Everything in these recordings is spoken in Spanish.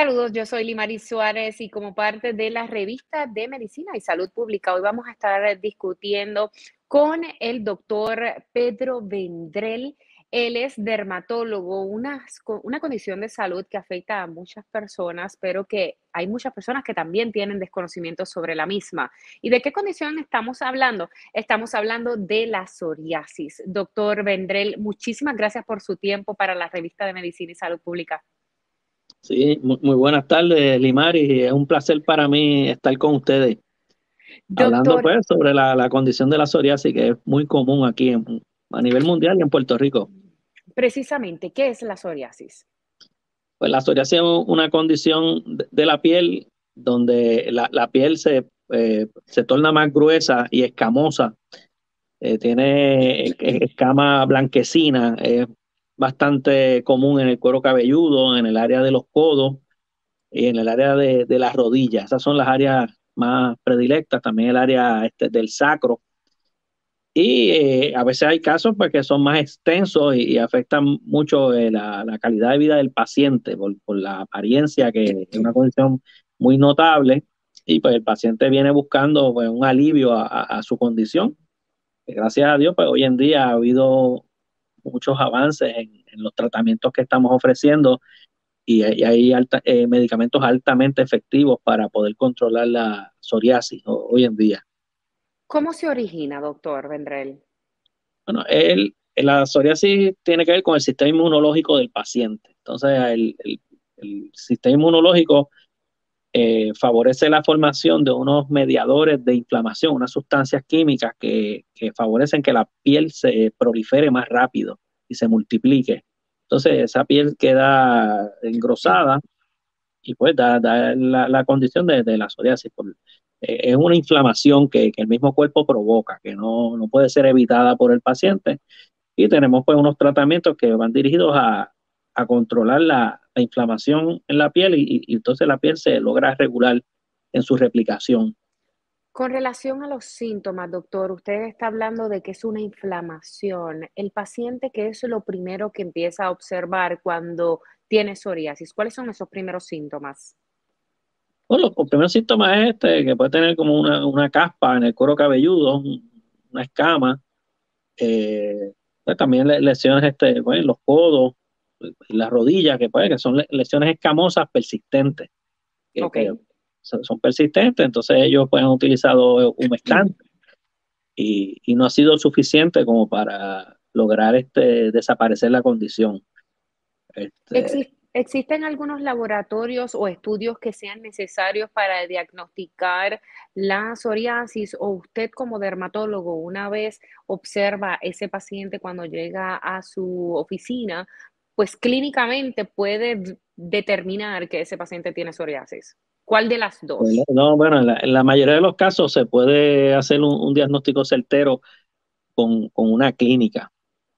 Saludos, yo soy Limari Suárez y como parte de la revista de Medicina y Salud Pública, hoy vamos a estar discutiendo con el doctor Pedro Vendrell. Él es dermatólogo, una, una condición de salud que afecta a muchas personas, pero que hay muchas personas que también tienen desconocimiento sobre la misma. ¿Y de qué condición estamos hablando? Estamos hablando de la psoriasis. Doctor Vendrell, muchísimas gracias por su tiempo para la revista de Medicina y Salud Pública. Sí, muy, buenas tardes, Limari. Es un placer para mí estar con ustedes. Hablando pues sobre la, condición de la psoriasis, que es muy común aquí a nivel mundial y en Puerto Rico. Precisamente, ¿qué es la psoriasis? Pues la psoriasis es una condición de, la piel donde la, piel se, eh, se torna más gruesa y escamosa. Eh, tiene escama blanquecina, es bastante común en el cuero cabelludo, en el área de los codos y en el área de, las rodillas. Esas son las áreas más predilectas, también el área este, del sacro. Y eh, a veces hay casos pues, que son más extensos y, afectan mucho eh, la, calidad de vida del paciente por, la apariencia, que es una condición muy notable. Y pues el paciente viene buscando pues, un alivio a, a, su condición. Gracias a Dios, pues hoy en día ha habido muchos avances en, los tratamientos que estamos ofreciendo y, hay eh, medicamentos altamente efectivos para poder controlar la psoriasis hoy en día. ¿Cómo se origina, doctor Vendrell? Bueno, el, la psoriasis tiene que ver con el sistema inmunológico del paciente. Entonces, el, sistema inmunológico eh, favorece la formación de unos mediadores de inflamación, unas sustancias químicas que, favorecen que la piel se prolifere más rápido y se multiplique. Entonces esa piel queda engrosada y pues da, la, condición de, la psoriasis. Eh, es una inflamación que, el mismo cuerpo provoca, que no, puede ser evitada por el paciente. Y tenemos pues unos tratamientos que van dirigidos a, controlar la, inflamación en la piel y, entonces la piel se logra regular en su replicación. Con relación a los síntomas, doctor, usted está hablando de que es una inflamación. El paciente, ¿qué es lo primero que empieza a observar cuando tiene psoriasis? ¿Cuáles son esos primeros síntomas? Bueno, los primeros síntomas es este, que puede tener como una, caspa en el cuero cabelludo, una escama, eh, pues también lesiones este, en los codos, las rodillas, que, puede, que son lesiones escamosas persistentes. Okay son, persistentes, entonces ellos pues, han utilizado humectante y, y no ha sido suficiente como para lograr este, desaparecer la condición. Este, ¿Existen algunos laboratorios o estudios que sean necesarios para diagnosticar la psoriasis o usted como dermatólogo una vez observa ese paciente cuando llega a su oficina, pues clínicamente puede determinar que ese paciente tiene psoriasis? ¿Cuál de las dos? no, bueno, en la, mayoría de los casos se puede hacer un, diagnóstico certero con, una clínica,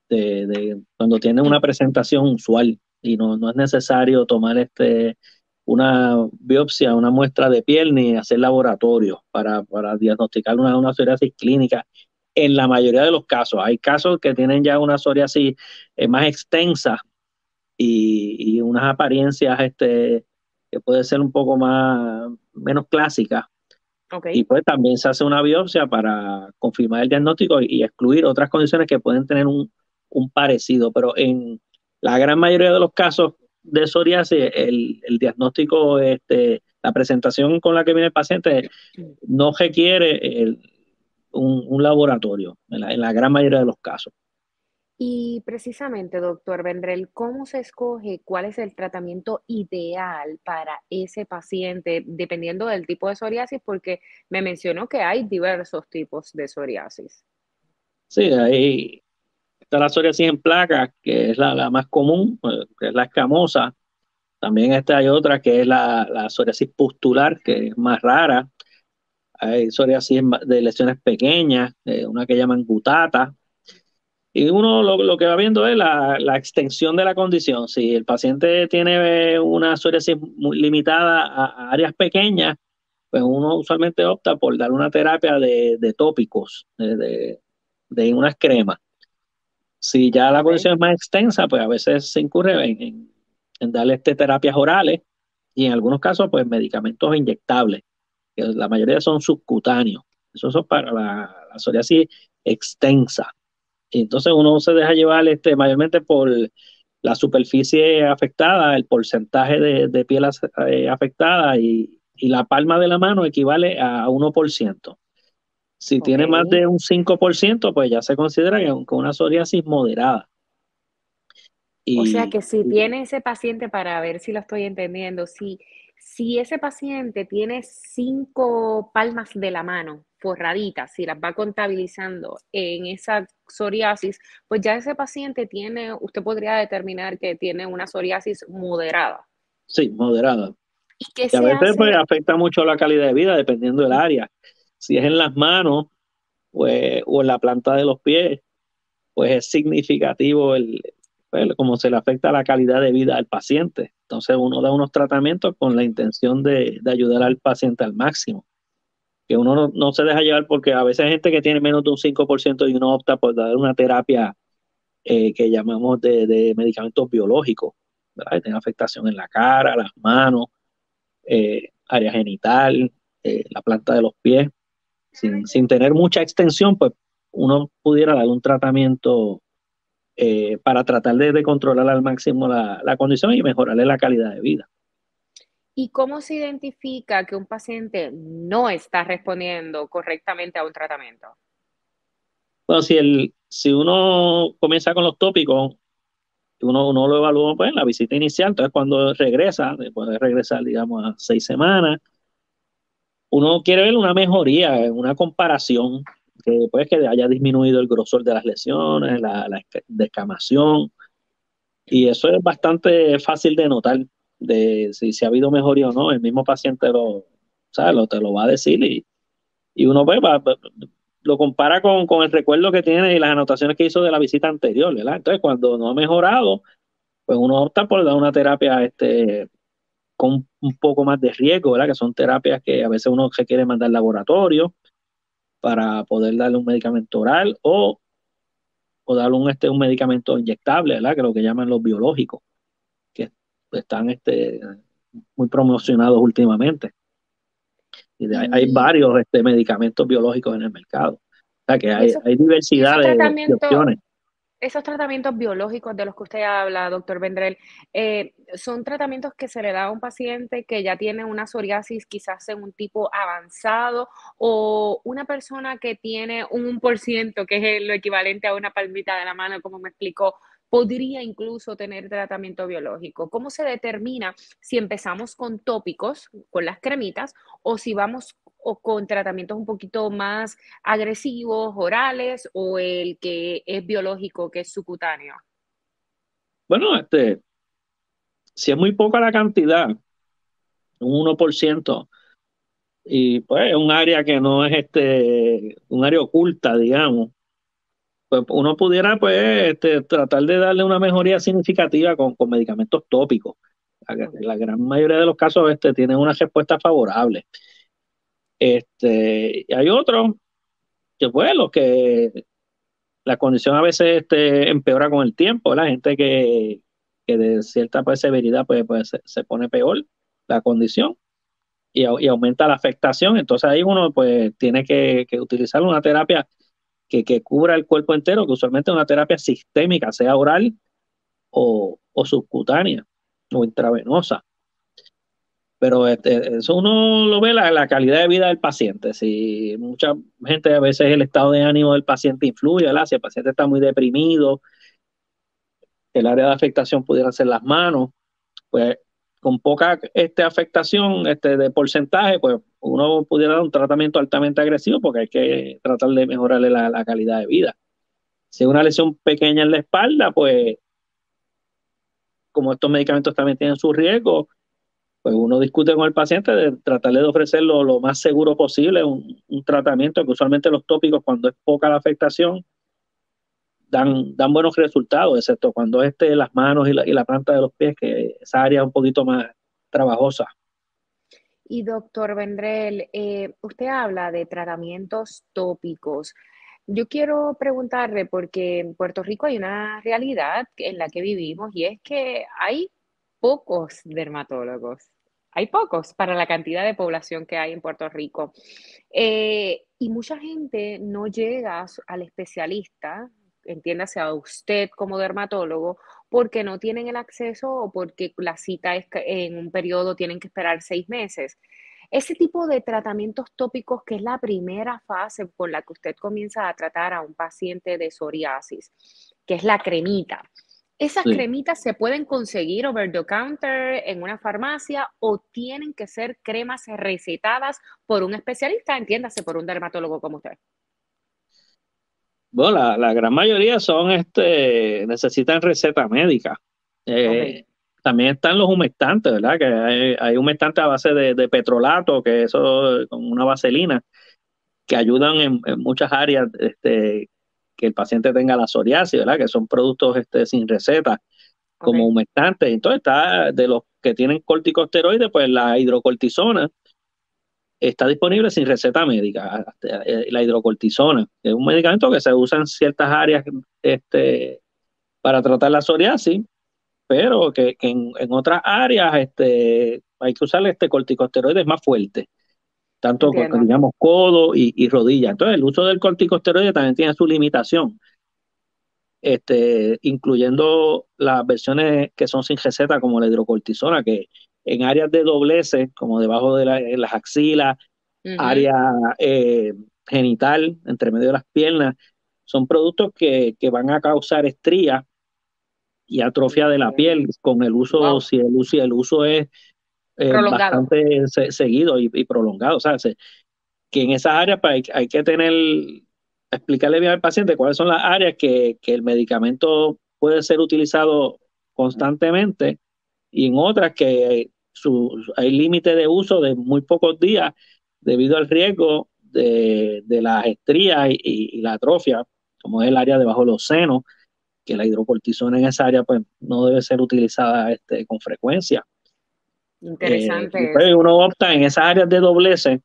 de, cuando tiene una presentación usual y no, no es necesario tomar este una biopsia, una muestra de piel ni hacer laboratorio para, diagnosticar una, una psoriasis clínica. En la mayoría de los casos, hay casos que tienen ya una psoriasis eh, más extensa y, y unas apariencias este, que puede ser un poco más menos clásica. Y pues también se hace una biopsia para confirmar el diagnóstico y, excluir otras condiciones que pueden tener un, parecido. Pero en la gran mayoría de los casos de psoriasis, el, diagnóstico, este, la presentación con la que viene el paciente no requiere un, laboratorio en la gran mayoría de los casos. Y precisamente, doctor Vendrell, ¿cómo se escoge cuál es el tratamiento ideal para ese paciente, dependiendo del tipo de psoriasis? Porque me mencionó que hay diversos tipos de psoriasis. Sí, ahí está la psoriasis en placas, que es la, más común, pues, que es la escamosa. También está, hay otra que es la, psoriasis pustular, que es más rara. Hay psoriasis de lesiones pequeñas, eh, una que llaman gutata, y uno lo, que va viendo es la, extensión de la condición. Si el paciente tiene una psoriasis muy limitada a, áreas pequeñas, pues uno usualmente opta por dar una terapia de, tópicos, de, de, unas cremas. Si ya la condición es más extensa, pues a veces se incurre en, darle este terapias orales y en algunos casos, pues medicamentos inyectables, que la mayoría son subcutáneos. Esos son para la, psoriasis extensa. Y entonces uno se deja llevar este, mayormente por la superficie afectada, el porcentaje de, piel eh, afectada y, la palma de la mano equivale a 1%. Si tiene más de un 5%, pues ya se considera que con una psoriasis moderada. o sea que si tiene ese paciente, para ver si lo estoy entendiendo, si, si ese paciente tiene cinco palmas de la mano forraditas, si las va contabilizando en esa psoriasis, pues ya ese paciente tiene, usted podría determinar que tiene una psoriasis moderada. Sí, moderada. ¿Y que a veces pues, afecta mucho la calidad de vida dependiendo del área. Si es en las manos pues, o en la planta de los pies, pues es significativo el, pues, cómo se le afecta la calidad de vida al paciente. Entonces uno da unos tratamientos con la intención de ayudar al paciente al máximo que uno no, se deja llevar porque a veces hay gente que tiene menos de un 5% y uno opta por dar una terapia eh, que llamamos de, medicamentos biológicos, que tiene afectación en la cara, las manos, eh, área genital, eh, la planta de los pies, sin, tener mucha extensión, pues uno pudiera dar un tratamiento para tratar de, controlar al máximo la, la condición y mejorarle la calidad de vida. ¿Y cómo se identifica que un paciente no está respondiendo correctamente a un tratamiento? Bueno, si, el, si uno comienza con los tópicos, uno, uno lo evalúa pues, en la visita inicial, entonces cuando regresa, después de regresar, digamos, a seis semanas, uno quiere ver una mejoría, una comparación, que pues que haya disminuido el grosor de las lesiones, la, la descamación, y eso es bastante fácil de notar de si, si ha habido mejoría o no, el mismo paciente lo, Lo, te lo va a decir y, y uno pues, lo compara con, con, el recuerdo que tiene y las anotaciones que hizo de la visita anterior, ¿verdad? Entonces, cuando no ha mejorado, pues uno opta por dar una terapia este, con un poco más de riesgo, ¿verdad? Que son terapias que a veces uno se quiere mandar al laboratorio para poder darle un medicamento oral o, o darle un, este, un medicamento inyectable, ¿verdad? Que es lo que llaman los biológicos están este, muy promocionados últimamente. Y hay, mm. varios este, medicamentos biológicos en el mercado. O sea que hay, hay diversidad de, opciones. Esos tratamientos biológicos de los que usted habla, doctor Vendrell, eh, son tratamientos que se le da a un paciente que ya tiene una psoriasis quizás en un tipo avanzado o una persona que tiene un 1%, que es lo equivalente a una palmita de la mano, como me explicó, podría incluso tener tratamiento biológico. ¿Cómo se determina si empezamos con tópicos, con las cremitas, o si vamos o con tratamientos un poquito más agresivos, orales, o el que es biológico, que es subcutáneo? Bueno, este, si es muy poca la cantidad, un 1%, y pues es un área que no es este, un área oculta, digamos, pues uno pudiera pues este, tratar de darle una mejoría significativa con, medicamentos tópicos. La, la, gran mayoría de los casos este, tienen una respuesta favorable. Este, y hay otros que pues los que la condición a veces este, empeora con el tiempo, la gente que, de cierta pues, severidad pues, pues se, pone peor la condición y, aumenta la afectación, entonces ahí uno pues tiene que, que utilizar una terapia que, cubra el cuerpo entero, que usualmente es una terapia sistémica, sea oral o, subcutánea o intravenosa. Pero este, eso uno lo ve la, la calidad de vida del paciente. Si mucha gente a veces el estado de ánimo del paciente influye, si el paciente está muy deprimido, el área de afectación pudiera ser las manos, pues con poca este, afectación este, de porcentaje, pues uno pudiera dar un tratamiento altamente agresivo porque hay que tratar de mejorarle la, calidad de vida. Si es una lesión pequeña en la espalda, pues como estos medicamentos también tienen su riesgo, pues uno discute con el paciente de tratarle de ofrecerlo lo más seguro posible, un, un tratamiento que usualmente los tópicos cuando es poca la afectación dan, buenos resultados, excepto cuando esté las manos y la, y la planta de los pies, que esa área es un poquito más trabajosa. Y doctor Vendrell, eh, usted habla de tratamientos tópicos. Yo quiero preguntarle, porque en Puerto Rico hay una realidad en la que vivimos y es que hay pocos dermatólogos. hay pocos para la cantidad de población que hay en Puerto Rico. Eh, y mucha gente no llega al especialista, entiéndase a usted como dermatólogo, porque no tienen el acceso o porque la cita es en un periodo tienen que esperar seis meses. Ese tipo de tratamientos tópicos, que es la primera fase por la que usted comienza a tratar a un paciente de psoriasis, que es la cremita. ¿Esas cremitas se pueden conseguir over the counter en una farmacia o tienen que ser cremas recetadas por un especialista, entiéndase, por un dermatólogo como usted? Bueno, la, gran mayoría son, este, necesitan receta médica. Eh, también están los humectantes, ¿verdad? Que hay, hay humectantes a base de, petrolato, que eso con una vaselina, que ayudan en, en muchas áreas este, que el paciente tenga la psoriasis, ¿verdad? Que son productos este, sin receta, como humectantes. Entonces está de los que tienen corticosteroides, pues la hidrocortisona está disponible sin receta médica. Eh, la hidrocortisona es un medicamento que se usa en ciertas áreas este, para tratar la psoriasis, pero que, en, otras áreas este, hay que usar este corticosteroides más fuerte tanto digamos codo y, rodilla. Entonces, el uso del corticosteroide también tiene su limitación, este, incluyendo las versiones que son sin receta, como la hidrocortisona, que en áreas de doblece, como debajo de las axilas, área eh, genital, entre medio de las piernas, son productos que, van a causar estrías y atrofia de la piel con el uso, si el uso, si el uso es eh, bastante seguido y, prolongado. O sea, que en esas áreas pues, hay, que tener, explicarle bien al paciente cuáles son las áreas que, el medicamento puede ser utilizado constantemente y en otras que hay límite de uso de muy pocos días debido al riesgo de, las estrías y, la atrofia, como es el área debajo de los senos, que la hidrocortisona en esa área pues no debe ser utilizada este, con frecuencia. Interesante. Eh, pues, uno opta en esas áreas de doblece,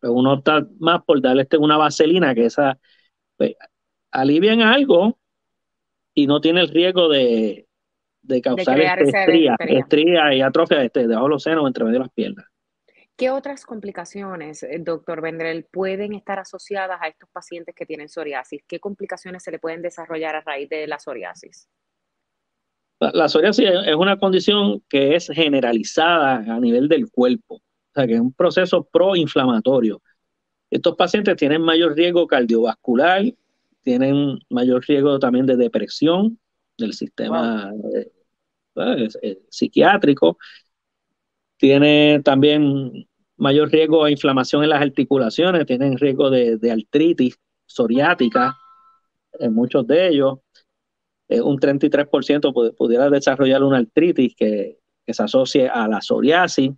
pues uno opta más por darle este una vaselina que esa pues, alivian algo y no tiene el riesgo de, causar este estría, y atrofia este, debajo de los senos entre medio de las piernas. ¿Qué otras complicaciones, eh, doctor Vendrell, pueden estar asociadas a estos pacientes que tienen psoriasis? ¿Qué complicaciones se le pueden desarrollar a raíz de la psoriasis? La, psoriasis es una condición que es generalizada a nivel del cuerpo, o sea que es un proceso proinflamatorio. Estos pacientes tienen mayor riesgo cardiovascular, tienen mayor riesgo también de depresión del sistema eh, pues, eh, psiquiátrico, tienen también mayor riesgo de inflamación en las articulaciones, tienen riesgo de, de artritis psoriática en muchos de ellos, eh, un 33% pudiera desarrollar una artritis que, se asocie a la psoriasis.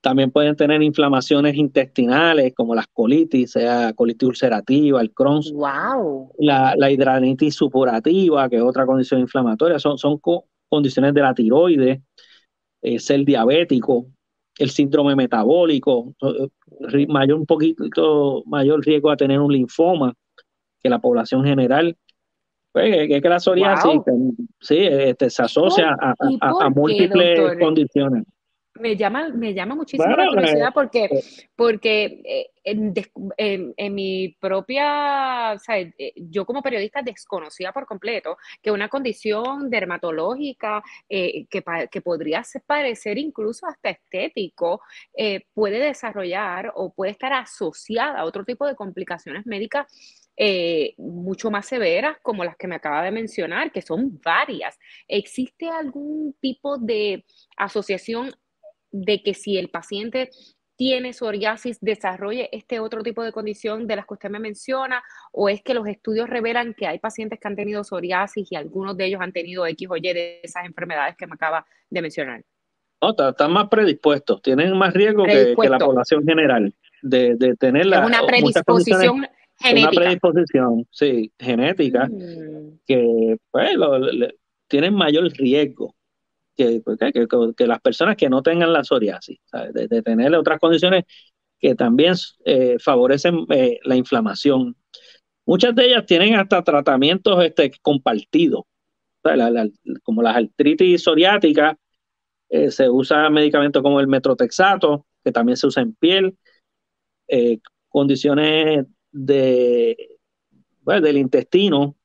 También pueden tener inflamaciones intestinales como las colitis, sea colitis ulcerativa, el Crohn's, wow. la, la hidranitis supurativa, que es otra condición inflamatoria. Son, son condiciones de la tiroides, eh, ser diabético, el síndrome metabólico, eh, mayor, un poquito mayor riesgo a tener un linfoma que la población general. Pues, que, que la psoriasis sí, este, se asocia a, múltiples condiciones. Me llama, me llama muchísimo la curiosidad porque, eh, porque eh, en, mi propia, o sea, eh, yo como periodista desconocía por completo que una condición dermatológica que, que, podría parecer incluso hasta estético puede desarrollar o puede estar asociada a otro tipo de complicaciones médicas eh, mucho más severas como las que me acaba de mencionar, que son varias. ¿Existe algún tipo de asociación de que si el paciente tiene psoriasis desarrolle este otro tipo de condición de las que usted me menciona? ¿O es que los estudios revelan que hay pacientes que han tenido psoriasis y algunos de ellos han tenido X o Y de esas enfermedades que me acaba de mencionar? No, están más predispuestos, tienen más riesgo que, la población general de, de tener la, una predisposición una predisposición, sí, genética, mm. que pues, tienen mayor riesgo pues, que, que, las personas que no tengan la psoriasis, de, tener otras condiciones que también eh, favorecen eh, la inflamación. Muchas de ellas tienen hasta tratamientos este, compartidos, como las artritis psoriáticas, eh, se usa medicamentos como el metrotexato, que también se usa en piel, condiciones de, pues, del intestino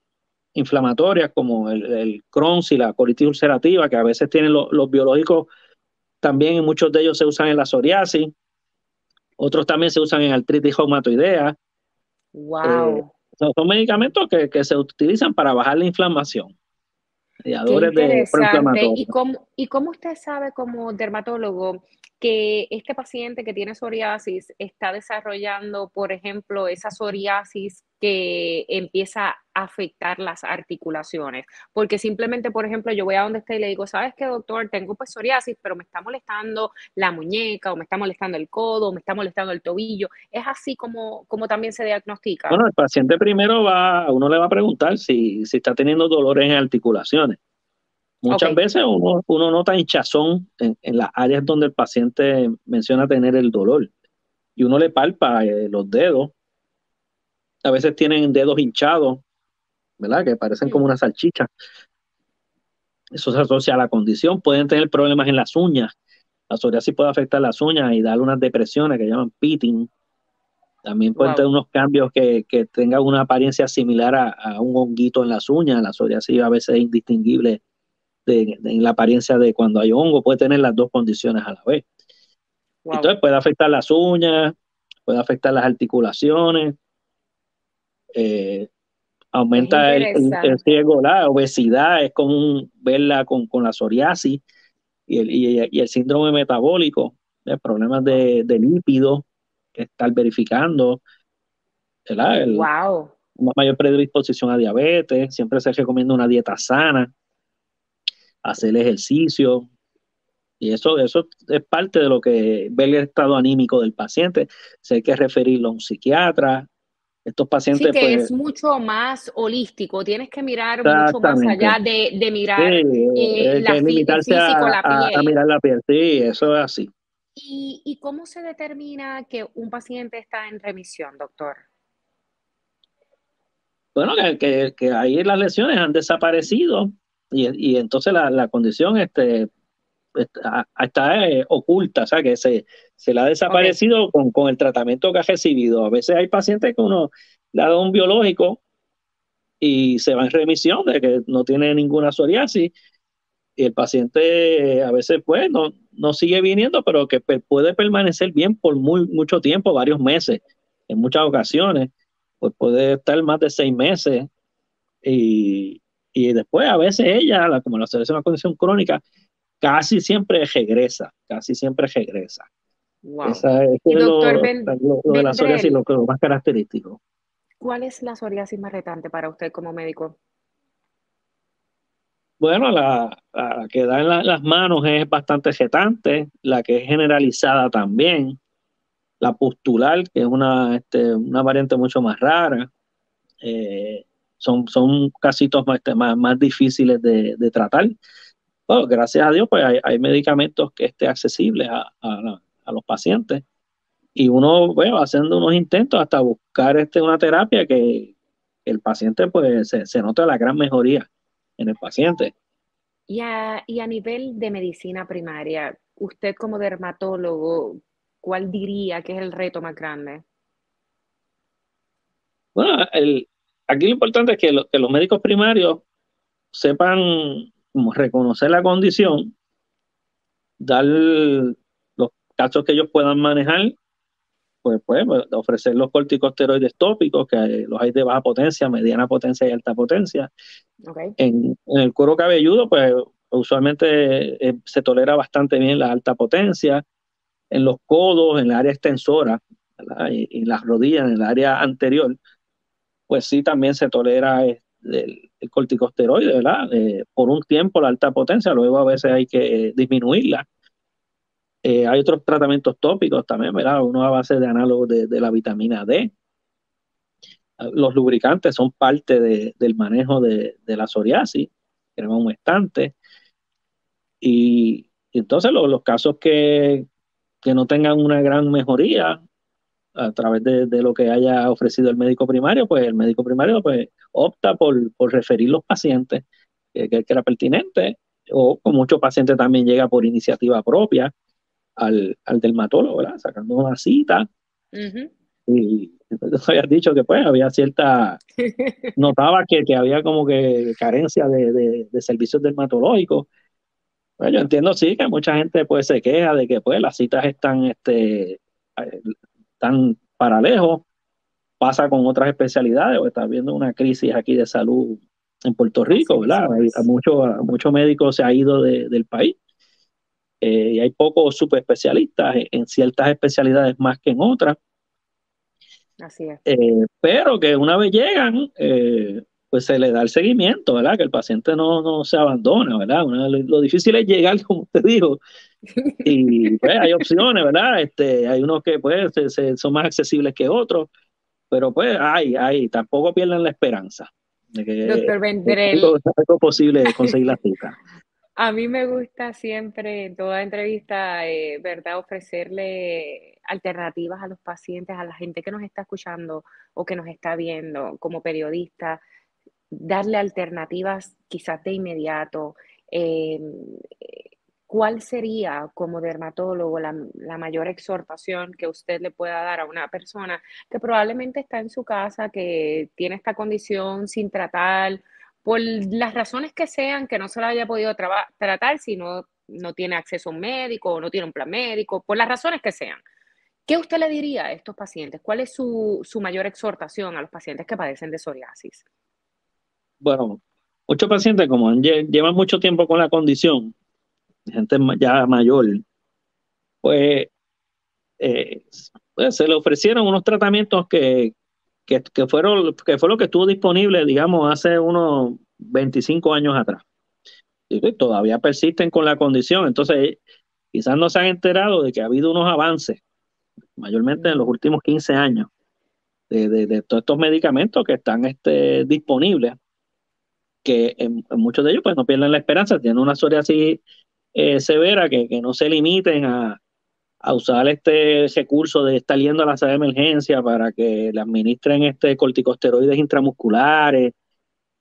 inflamatorias como el, el, Crohn's y la colitis ulcerativa, que a veces tienen los biológicos, también en muchos de ellos se usan en la psoriasis, otros también se usan en artritis reumatoidea. Wow. son, son, medicamentos que, que se utilizan para bajar la inflamación. interesante. ¿Y cómo, ¿Y cómo usted sabe como dermatólogo que este paciente que tiene psoriasis está desarrollando, por ejemplo, esa psoriasis que empieza a afectar las articulaciones. Porque simplemente, por ejemplo, yo voy a donde esté y le digo, ¿sabes qué, doctor? Tengo pues psoriasis, pero me está molestando la muñeca, o me está molestando el codo, o me está molestando el tobillo. ¿Es así como, como también se diagnostica? Bueno, el paciente primero va, uno le va a preguntar si, si está teniendo dolores en articulaciones. Muchas veces uno, uno, nota hinchazón en, en, las áreas donde el paciente menciona tener el dolor y uno le palpa eh, los dedos. A veces tienen dedos hinchados, ¿verdad? Que parecen como una salchicha. Eso se asocia a la condición. Pueden tener problemas en las uñas. La psoriasis puede afectar las uñas y dar unas depresiones que llaman pitting. También pueden wow. tener unos cambios que, que tengan una apariencia similar a, a, un honguito en las uñas. La psoriasis a veces es indistinguible de, de, en la apariencia de cuando hay hongo, puede tener las dos condiciones a la vez. Wow. Entonces puede afectar las uñas, puede afectar las articulaciones, eh, aumenta el, el, riesgo, la obesidad, es común verla con, con la psoriasis y el, y, y el síndrome metabólico, ¿eh? problemas de, de lípidos que están verificando. El, wow. Una mayor predisposición a diabetes, siempre se recomienda una dieta sana, hacer ejercicio, y eso, eso es parte de lo que ve el estado anímico del paciente. Se hay que referirlo a un psiquiatra. Estos pacientes. Sí, que pues, es mucho más holístico. Tienes que mirar mucho más allá de, de mirar sí, eh, la, limitarse el físico, a, la piel. A, a, mirar la piel. Sí, eso es así. ¿Y, ¿Y cómo se determina que un paciente está en remisión, doctor? Bueno, que, que, que ahí las lesiones han desaparecido y, y entonces la, la condición este, está, está eh, oculta, o sea, que se, se le ha desaparecido okay. con, con, el tratamiento que ha recibido. A veces hay pacientes que uno le da un biológico y se va en remisión de que no tiene ninguna psoriasis y el paciente a veces pues no, no sigue viniendo, pero que puede permanecer bien por muy, mucho tiempo, varios meses, en muchas ocasiones, pues puede estar más de seis meses y, y después a veces ella, como la es una condición crónica, casi siempre regresa, casi siempre regresa. Wow. Esa, es lo, ben, lo, lo, de la psoriasis, lo, lo, más característico. ¿Cuál es la psoriasis más retante para usted como médico? Bueno, la, la que da en la, las manos es bastante retante, la que es generalizada también, la postular, que es una, este, una variante mucho más rara, eh, son, son casitos más, este, más, más difíciles de, de tratar bueno, gracias a Dios, pues hay, hay medicamentos que estén accesibles a, a, a, los pacientes. Y uno, bueno, haciendo unos intentos hasta buscar este, una terapia que el paciente, pues, se, se nota la gran mejoría en el paciente. Y a, y a nivel de medicina primaria, usted como dermatólogo, ¿cuál diría que es el reto más grande? Bueno, el, aquí lo importante es que, lo, que los médicos primarios sepan como reconocer la condición, dar los casos que ellos puedan manejar, pues, pues ofrecer los corticosteroides tópicos, que los hay de baja potencia, mediana potencia y alta potencia. Okay. En, en, el cuero cabelludo, pues usualmente eh, se tolera bastante bien la alta potencia. En los codos, en el área extensora, y, y, las rodillas, en el área anterior, pues sí también se tolera el, el corticosteroide, ¿verdad? Eh, por un tiempo la alta potencia, luego a veces hay que eh, disminuirla. Eh, hay otros tratamientos tópicos también, ¿verdad? Uno a base de análogos de, la vitamina D. Los lubricantes son parte de, del manejo de, la psoriasis, crema humectante. Y, y entonces los, los casos que, que no tengan una gran mejoría, a través de, de, lo que haya ofrecido el médico primario, pues el médico primario pues opta por, por referir los pacientes que, que, era pertinente o con muchos pacientes también llega por iniciativa propia al, al dermatólogo, ¿verdad? Sacando una cita. Y entonces habías dicho que pues había cierta, notaba que, que había como que carencia de, de, servicios dermatológicos. Pues yo entiendo sí que mucha gente pues se queja de que pues las citas están, este, están para lejos, pasa con otras especialidades, o está viendo una crisis aquí de salud en Puerto Rico, ¿verdad? Hay, muchos mucho médicos se ha ido del país. Eh, y hay pocos subespecialistas en ciertas especialidades más que en otras. Así es. Eh, pero que una vez llegan, eh, pues se le da el seguimiento, ¿verdad? Que el paciente no, no se abandona, ¿verdad? lo, difícil es llegar, como usted dijo, y pues hay opciones, ¿verdad? Este, hay unos que pues son más accesibles que otros, pero pues hay, hay, tampoco pierdan la esperanza de que Doctor Vendrell. es algo posible conseguir la cita. A mí me gusta siempre en toda entrevista, eh, ¿verdad?, ofrecerle alternativas a los pacientes, a la gente que nos está escuchando o que nos está viendo como periodista, darle alternativas quizás de inmediato. Em, ¿Cuál sería como dermatólogo la, mayor exhortación que usted le pueda dar a una persona que probablemente está en su casa, que tiene esta condición sin tratar por las razones que sean, que no se la haya podido tratar si no, tiene acceso a un médico o no tiene un plan médico, por las razones que sean. ¿Qué usted le diría a estos pacientes? ¿Cuál es su, su mayor exhortación a los pacientes que padecen de psoriasis? Bueno, muchos pacientes, como llevan mucho tiempo con la condición, gente ya mayor, pues, eh, pues se le ofrecieron unos tratamientos que, que, fueron, que fue lo que estuvo disponible, digamos, hace unos 25 años atrás. Y todavía persisten con la condición. Entonces, quizás no se han enterado de que ha habido unos avances, mayormente en los últimos 15 años, de, todos estos medicamentos que están este, disponibles, que en, muchos de ellos pues no pierden la esperanza, tienen una psoriasis eh, severa que, que no se limiten a, a usar este recurso de estar yendo a la sala de emergencia para que le administren este corticosteroides intramusculares,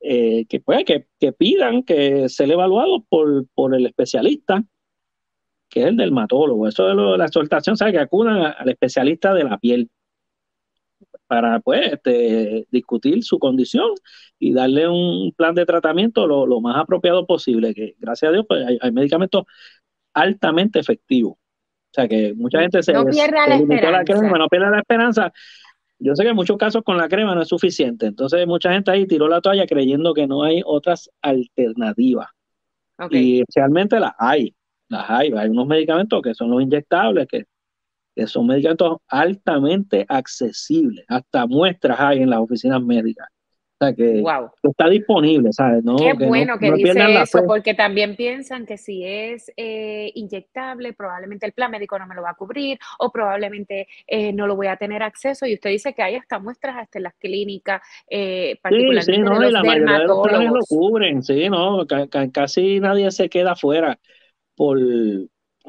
eh, que, pues, que, que, pidan que sea evaluado por, por el especialista, que es el dermatólogo. Eso es la exhortación, ¿sabes? Que acudan al especialista de la piel para pues este, discutir su condición y darle un plan de tratamiento lo, lo más apropiado posible, que gracias a Dios pues, hay medicamentos altamente efectivos. O sea que mucha gente se, no pierda la esperanza. no pierda la esperanza. Yo sé que en muchos casos con la crema no es suficiente. Entonces mucha gente ahí tiró la toalla creyendo que no hay otras alternativas. Y realmente las hay. Las hay. Hay unos medicamentos que son los inyectables, que, que son medicamentos altamente accesibles. Hasta muestras hay en las oficinas médicas. O sea, que, está disponible, ¿sabes? No, Qué bueno que dice eso, porque también piensan que si es eh, inyectable, probablemente el plan médico no me lo va a cubrir o probablemente eh, no lo voy a tener acceso. Y usted dice que hay hasta muestras hasta en las clínicas, eh, particularmente sí, sí, no, de los la mayoría de los planes lo cubren, sí, no, casi nadie se queda fuera por...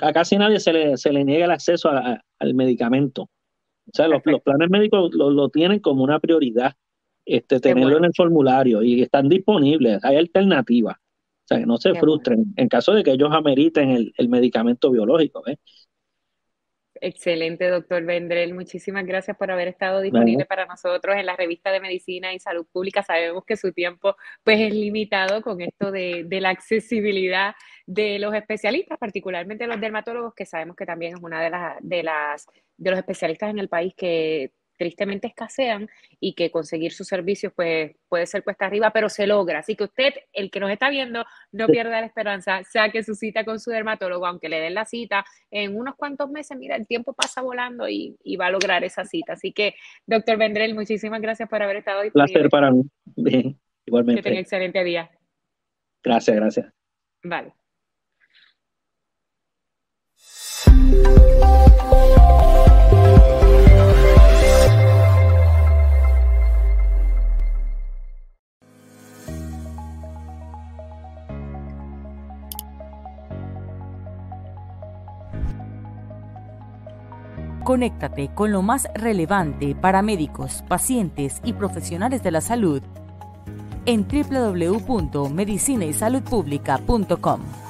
A casi nadie se le, se le niega el acceso al medicamento. O sea, los, los, planes médicos lo, lo tienen como una prioridad este, tenerlo en el formulario y están disponibles, hay alternativas. O sea, que no se frustren en caso de que ellos ameriten el, el medicamento biológico. ¿eh? Excelente, doctor Vendrell. Muchísimas gracias por haber estado disponible para nosotros en la revista de Medicina y Salud Pública. Sabemos que su tiempo pues, es limitado con esto de, de la accesibilidad de los especialistas, particularmente los dermatólogos, que sabemos que también es una de las, de las de los especialistas en el país que tristemente escasean y que conseguir sus servicios pues, puede ser cuesta arriba, pero se logra. Así que usted, el que nos está viendo, no pierda la esperanza, saque su cita con su dermatólogo, aunque le den la cita en unos cuantos meses, mira, el tiempo pasa volando y, va a lograr esa cita. Así que, doctor Vendrell, muchísimas gracias por haber estado disponible. Placer para mí. igualmente. Que tenga excelente día. Gracias, gracias. Vale. Conéctate con lo más relevante para médicos, pacientes y profesionales de la salud en www.medicinaysaludpublica.com.